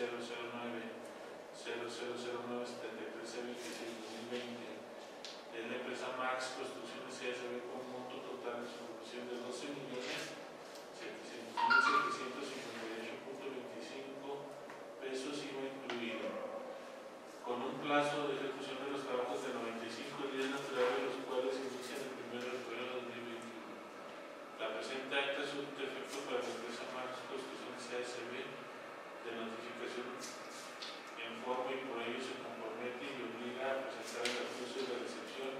009 0009-73C26-2020 es la empresa Max Construcciones CSB con un monto total de su producción de 12 millones 758.25 pesos IVA incluido, con un plazo de ejecución de los trabajos de 95 días naturales, los cuales inician el 1 de febrero de 2021. La presente acta es un defecto para la empresa Max Construcciones CSB de notificación en forma y por ello se compromete y obliga a presentar el acceso de recepción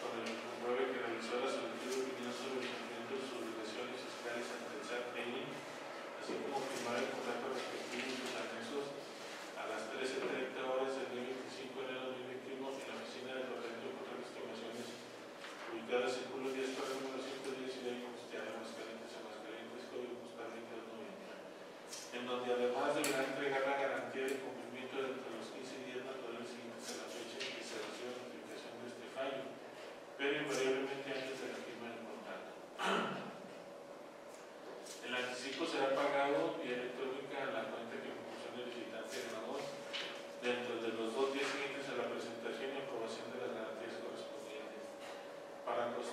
cuando el compruebe que realizó la solicitud de opinión sobre el cumplimiento de sus obligaciones fiscales ante el SAT así como firmar el contrato respectivo y sus anexos a las 13.30 horas del día 25 de enero de 2021 en la oficina del Orden de Contras de Estimaciones ubicada en